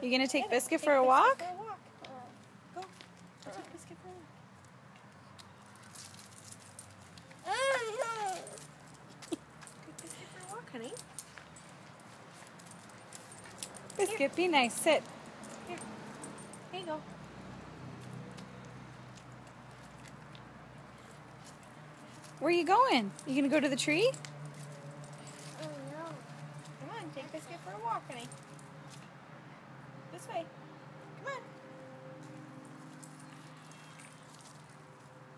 You gonna take it. Biscuit Take for a walk? for a walk. Go. Go take Biscuit for a walk. Take Biscuit for a walk, honey. Biscuit, be nice. Sit. Here. Here you go. Where are you going? You gonna go to the tree? Oh no. Come on, take Biscuit for a walk, honey. This way. Come on.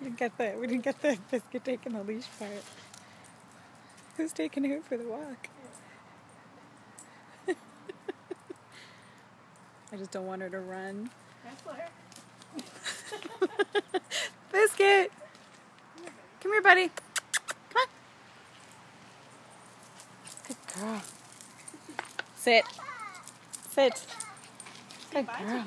We didn't get the we didn't get the biscuit taking the leash part. Who's taking who for the walk? I just don't want her to run. Biscuit! Come here, buddy. Come on. Good girl. Sit. Sit. Good girl.